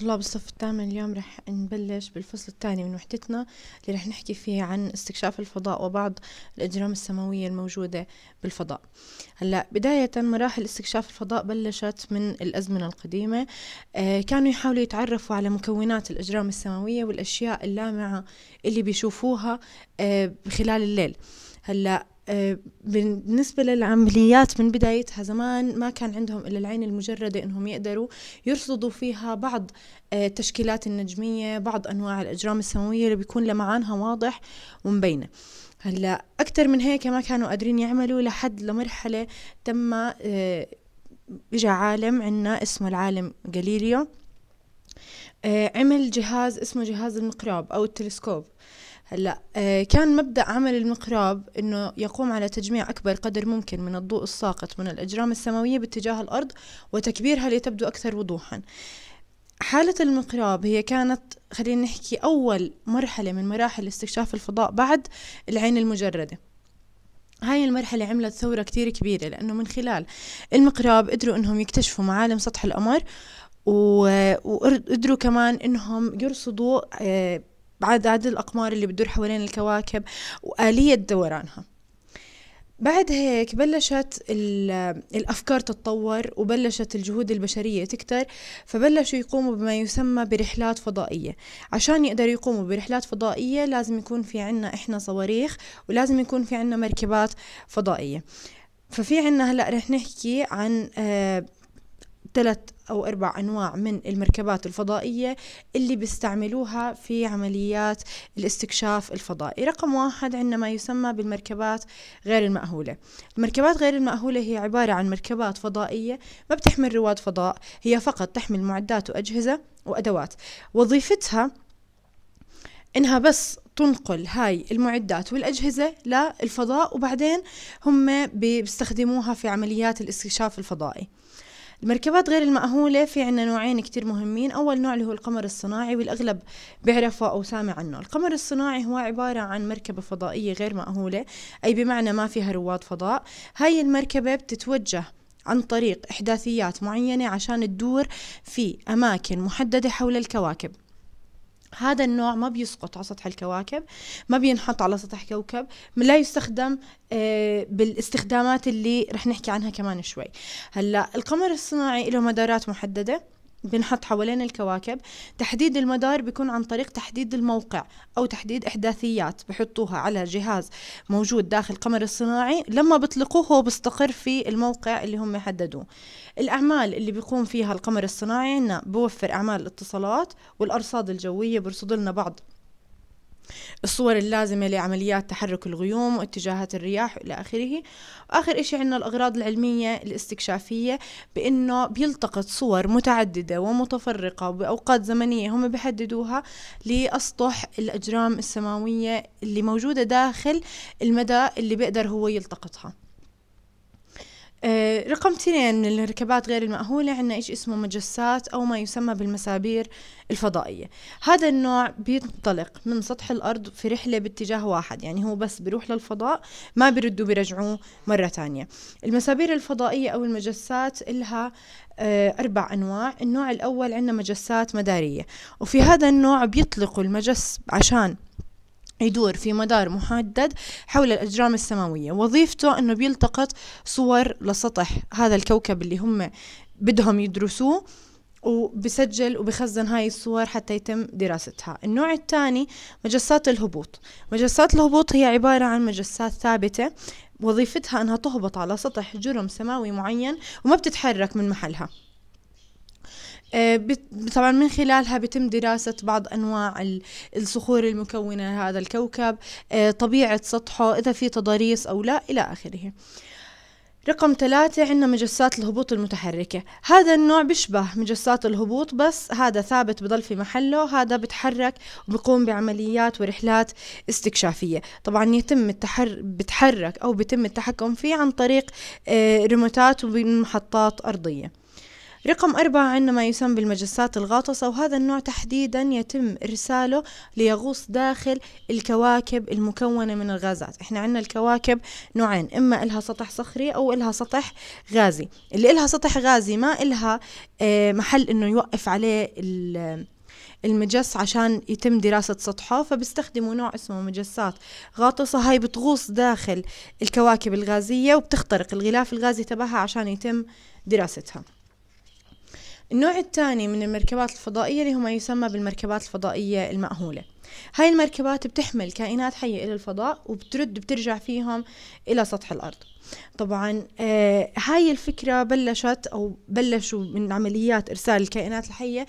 طلاب الصف الثامن اليوم رح نبلش بالفصل الثاني من وحدتنا اللي رح نحكي فيه عن استكشاف الفضاء وبعض الأجرام السماوية الموجودة بالفضاء. هلأ بداية مراحل استكشاف الفضاء بلشت من الأزمنة القديمة. آه كانوا يحاولوا يتعرفوا على مكونات الأجرام السماوية والأشياء اللامعة اللي بيشوفوها آه خلال الليل. هلأ بالنسبة للعمليات من بدايتها زمان ما كان عندهم إلا العين المجردة إنهم يقدروا يرصدوا فيها بعض آه، التشكيلات النجمية بعض أنواع الأجرام السماوية اللي بيكون لمعانها واضح ومبينة هلأ أكثر من هيك ما كانوا قادرين يعملوا لحد لمرحلة تم آه، إجا عالم عنا اسمه العالم جاليليو عمل جهاز اسمه جهاز المقراب أو التلسكوب. هلا آه، كان مبدأ عمل المقراب إنه يقوم على تجميع أكبر قدر ممكن من الضوء الساقط من الأجرام السماوية باتجاه الأرض وتكبيرها لتبدو أكثر وضوحا. حالة المقراب هي كانت خلينا نحكي أول مرحلة من مراحل استكشاف الفضاء بعد العين المجردة. هاي المرحلة عملت ثورة كتير كبيرة لأنه من خلال المقراب قدروا إنهم يكتشفوا معالم سطح القمر وقدروا كمان إنهم يرصدوا عدد الأقمار اللي بتدور حوالين الكواكب وآلية دورانها. بعد هيك بلشت الأفكار تتطور وبلشت الجهود البشرية تكتر فبلشوا يقوموا بما يسمى برحلات فضائية. عشان يقدروا يقوموا برحلات فضائية لازم يكون في عنا إحنا صواريخ ولازم يكون في عنا مركبات فضائية. ففي عنا هلأ رح نحكي عن آه ثلاث أو أربع أنواع من المركبات الفضائية اللي بيستعملوها في عمليات الاستكشاف الفضائي. رقم واحد عندنا ما يسمى بالمركبات غير المأهولة. المركبات غير المأهولة هي عبارة عن مركبات فضائية ما بتحمل رواد فضاء هي فقط تحمل معدات وأجهزة وأدوات. وظيفتها إنها بس تنقل هاي المعدات والأجهزة للفضاء وبعدين هم بيستخدموها في عمليات الاستكشاف الفضائي. المركبات غير المأهولة في عنا نوعين كتير مهمين. أول نوع اللي هو القمر الصناعي والأغلب بيعرفه أو سامع عنه. القمر الصناعي هو عبارة عن مركبة فضائية غير مأهولة أي بمعنى ما فيها رواد فضاء. هاي المركبة بتتوجه عن طريق إحداثيات معينة عشان تدور في أماكن محددة حول الكواكب. هذا النوع ما بيسقط على سطح الكواكب ما بينحط على سطح كوكب لا يستخدم آه، بالاستخدامات اللي رح نحكي عنها كمان شوي. هلأ القمر الصناعي له مدارات محددة. بنحط حوالين الكواكب. تحديد المدار بيكون عن طريق تحديد الموقع أو تحديد إحداثيات بحطوها على جهاز موجود داخل القمر الصناعي. لما بيطلقوه هو بيستقر في الموقع اللي هم حددوه. الأعمال اللي بيقوم فيها القمر الصناعي إنه بوفر أعمال الاتصالات والأرصاد الجوية بيرصد لنا بعض الصور اللازمة لعمليات تحرك الغيوم واتجاهات الرياح إلى آخره. وآخر إشي عندنا الأغراض العلمية الاستكشافية بأنه بيلتقط صور متعددة ومتفرقة بأوقات زمنية هم بيحددوها لأسطح الأجرام السماوية اللي موجودة داخل المدى اللي بيقدر هو يلتقطها. رقم اثنين من الركبات غير المأهولة عندنا إيش اسمه؟ مجسات أو ما يسمى بالمسابير الفضائية. هذا النوع بينطلق من سطح الأرض في رحلة باتجاه واحد يعني هو بس بيروح للفضاء ما بيردوا بيرجعوه مرة تانية المسابير الفضائية أو المجسات إلها آه، أربع أنواع. النوع الأول عندنا مجسات مدارية وفي هذا النوع بيطلقوا المجس عشان يدور في مدار محدد حول الأجرام السماوية. وظيفته أنه بيلتقط صور لسطح هذا الكوكب اللي هم بدهم يدرسوه وبسجل وبخزن هاي الصور حتى يتم دراستها. النوع الثاني مجسات الهبوط. مجسات الهبوط هي عبارة عن مجسات ثابتة وظيفتها أنها تهبط على سطح جرم سماوي معين وما بتتحرك من محلها. طبعا من خلالها بتم دراسة بعض أنواع الصخور المكونة لهذا الكوكب آه، طبيعة سطحه إذا في تضاريس أو لا إلى آخره. رقم ثلاثة عندنا مجسات الهبوط المتحركة. هذا النوع بيشبه مجسات الهبوط بس هذا ثابت بضل في محله هذا بتحرك وبقوم بعمليات ورحلات استكشافية. طبعا يتم التحر بتحرك أو بيتم التحكم فيه عن طريق آه، ريموتات وبمحطات أرضية. رقم أربعة عندنا ما يسمى بالمجسات الغاطسة وهذا النوع تحديدا يتم إرساله ليغوص داخل الكواكب المكونة من الغازات. إحنا عندنا الكواكب نوعين إما إلها سطح صخري أو إلها سطح غازي. اللي إلها سطح غازي ما إلها آه، محل إنه يوقف عليه المجس عشان يتم دراسة سطحه فبيستخدموا نوع اسمه مجسات غاطسة. هاي بتغوص داخل الكواكب الغازية وبتخترق الغلاف الغازي تبعها عشان يتم دراستها. النوع الثاني من المركبات الفضائية اللي هو ما يسمى بالمركبات الفضائية المأهولة. هاي المركبات بتحمل كائنات حية إلى الفضاء وبترد بترجع فيهم إلى سطح الأرض. طبعا آه هاي الفكرة بلشت أو بلشوا من عمليات إرسال الكائنات الحية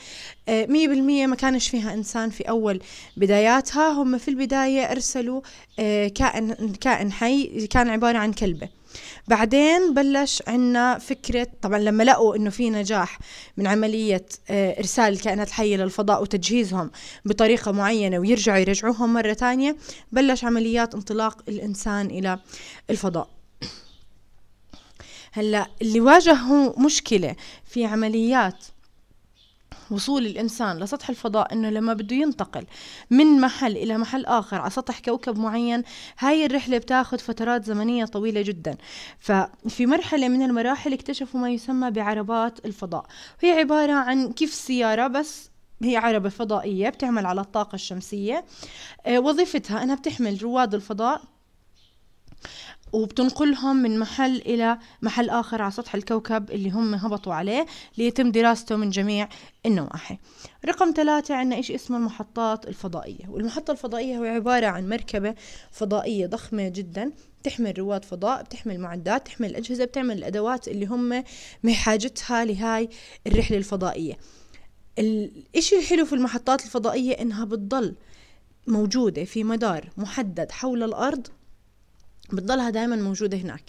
آه، مية بالمية ما كانش فيها إنسان في أول بداياتها. هم في البداية أرسلوا آه كائن كائن حي كان عبارة عن كلبة. بعدين بلش عنا فكرة طبعا لما لقوا إنه في نجاح من عملية آه، إرسال الكائنات الحية للفضاء وتجهيزهم بطريقة معينة ويرجعوا يرجعوهم مرة تانية بلش عمليات انطلاق الإنسان إلى الفضاء. هلأ اللي واجهوا مشكلة في عمليات وصول الإنسان لسطح الفضاء إنه لما بده ينتقل من محل إلى محل آخر على سطح كوكب معين هاي الرحلة بتاخذ فترات زمنية طويلة جدا. ففي مرحلة من المراحل اكتشفوا ما يسمى بعربات الفضاء. هي عبارة عن كيف السيارة بس هي عربة فضائية بتعمل على الطاقة الشمسية. آه، وظيفتها أنها بتحمل رواد الفضاء. وبتنقلهم من محل إلى محل آخر على سطح الكوكب اللي هم هبطوا عليه ليتم دراسته من جميع النواحي. رقم ثلاثة عندنا إيش اسمه المحطات الفضائية؟ والمحطة الفضائية هو عبارة عن مركبة فضائية ضخمة جدا تحمل رواد فضاء بتحمل معدات تحمل الأجهزة بتعمل الأدوات اللي هم بحاجتها لهاي الرحلة الفضائية. الإشي الحلو في المحطات الفضائية؟ إنها بتضل موجودة في مدار محدد حول الأرض بتضلها دائما موجودة هناك.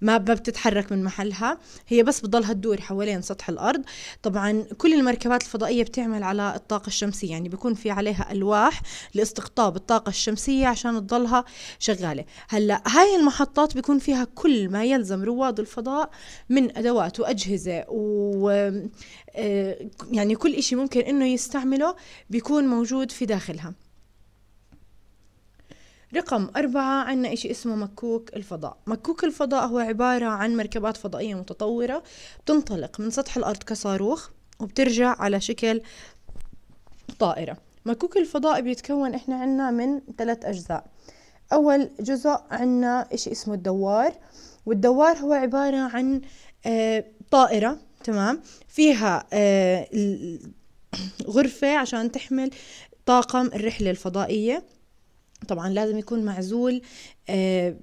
ما بتتحرك من محلها هي بس بتضلها تدور حوالين سطح الأرض. طبعا كل المركبات الفضائية بتعمل على الطاقة الشمسية يعني بيكون في عليها ألواح لاستقطاب الطاقة الشمسية عشان تضلها شغالة. هلأ هاي المحطات بيكون فيها كل ما يلزم رواد الفضاء من أدوات وأجهزة و آه، يعني كل إشي ممكن إنه يستعمله بيكون موجود في داخلها. رقم أربعة عنا إشي اسمه مكوك الفضاء. مكوك الفضاء هو عبارة عن مركبات فضائية متطورة بتنطلق من سطح الأرض كصاروخ وبترجع على شكل طائرة. مكوك الفضاء بيتكون إحنا عنا من ثلاث أجزاء. أول جزء عنا إشي اسمه الدوار. والدوار هو عبارة عن آه طائرة تمام؟ فيها آه غرفة عشان تحمل طاقم الرحلة الفضائية. طبعا لازم يكون معزول آه،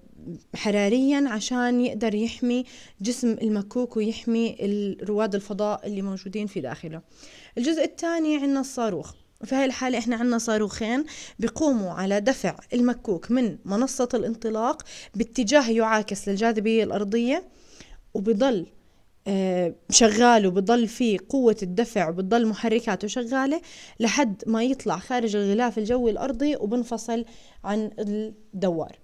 حراريا عشان يقدر يحمي جسم المكوك ويحمي رواد الفضاء اللي موجودين في داخله. الجزء الثاني عندنا الصاروخ. في هاي الحالة إحنا عندنا صاروخين بيقوموا على دفع المكوك من منصة الانطلاق باتجاه يعاكس للجاذبية الأرضية وبضل شغال وبضل فيه قوة الدفع وبتضل محركاته شغالة لحد ما يطلع خارج الغلاف الجوي الأرضي وبنفصل عن الدوار.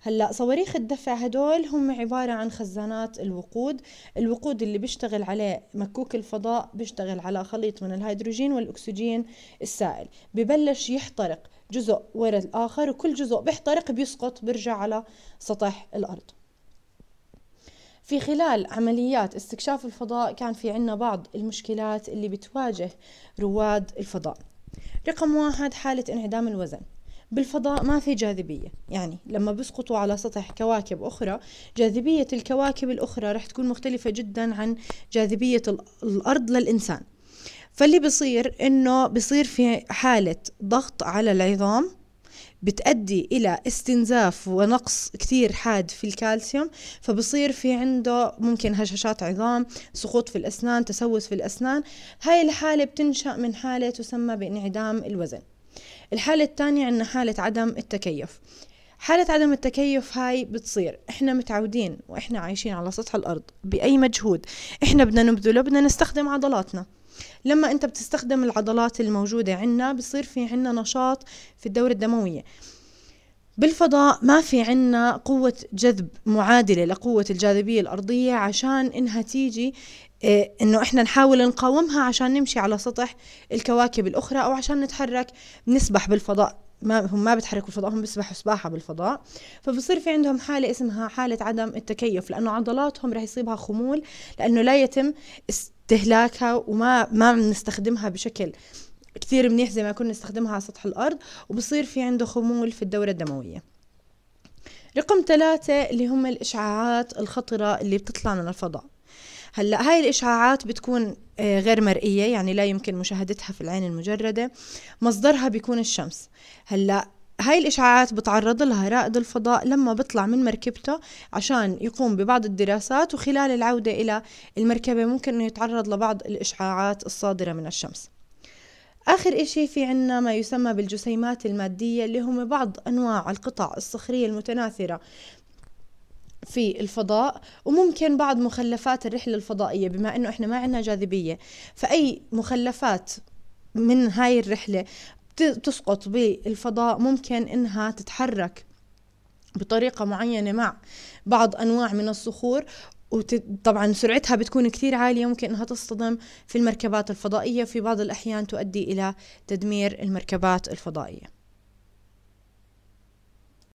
هلأ صواريخ الدفع هدول هم عبارة عن خزانات الوقود. الوقود اللي بيشتغل عليه مكوك الفضاء بيشتغل على خليط من الهيدروجين والأكسجين السائل. ببلش يحترق جزء ورا الآخر وكل جزء بيحترق بيسقط بيرجع على سطح الأرض. في خلال عمليات استكشاف الفضاء كان في عنا بعض المشكلات اللي بتواجه رواد الفضاء. رقم واحد حالة انعدام الوزن. بالفضاء ما في جاذبية. يعني لما بيسقطوا على سطح كواكب أخرى جاذبية الكواكب الأخرى رح تكون مختلفة جدا عن جاذبية الأرض للإنسان. فاللي بصير إنه بصير في حالة ضغط على العظام بتأدي إلى استنزاف ونقص كتير حاد في الكالسيوم فبصير في عنده ممكن هشاشات عظام سقوط في الأسنان تسوس في الأسنان. هاي الحالة بتنشأ من حالة تسمى بانعدام الوزن. الحالة الثانية عندنا حالة عدم التكيف. حالة عدم التكيف هاي بتصير. إحنا متعودين وإحنا عايشين على سطح الأرض بأي مجهود. إحنا بدنا نبذله بدنا نستخدم عضلاتنا. لما انت بتستخدم العضلات الموجودة عندنا بصير في عندنا نشاط في الدورة الدموية. بالفضاء ما في عنا قوة جذب معادلة لقوة الجاذبية الأرضية عشان إنها تيجي إيه إنه إحنا نحاول نقاومها عشان نمشي على سطح الكواكب الأخرى أو عشان نتحرك. نسبح بالفضاء. ما هم ما بيتحركوا بالفضاء هم بيسبحوا سباحة بالفضاء. فبصير في عندهم حالة اسمها حالة عدم التكيف لأنه عضلاتهم رح يصيبها خمول لأنه لا يتم استهلاكها وما ما بنستخدمها بشكل كثير منيح زي ما كنا نستخدمها على سطح الأرض وبصير في عنده خمول في الدورة الدموية. رقم ثلاثة اللي هم الإشعاعات الخطرة اللي بتطلع من الفضاء. هلأ هاي الإشعاعات بتكون آه، غير مرئية يعني لا يمكن مشاهدتها في العين المجردة. مصدرها بيكون الشمس. هلأ هاي الإشعاعات بتعرض لها رائد الفضاء لما بيطلع من مركبته عشان يقوم ببعض الدراسات وخلال العودة إلى المركبة ممكن أنه يتعرض لبعض الإشعاعات الصادرة من الشمس. آخر إشي في عنا ما يسمى بالجسيمات المادية اللي هم بعض أنواع القطع الصخرية المتناثرة في الفضاء وممكن بعض مخلفات الرحلة الفضائية بما إنه إحنا ما عندنا جاذبية. فأي مخلفات من هاي الرحلة تسقط بالفضاء ممكن إنها تتحرك بطريقة معينة مع بعض أنواع من الصخور وطبعا سرعتها بتكون كثير عالية ممكن أنها تصطدم في المركبات الفضائية في بعض الأحيان تؤدي إلى تدمير المركبات الفضائية.